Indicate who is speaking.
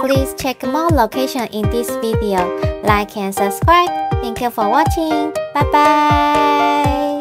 Speaker 1: Please check more location in this video. Like and subscribe. Thank you for watching. Bye bye.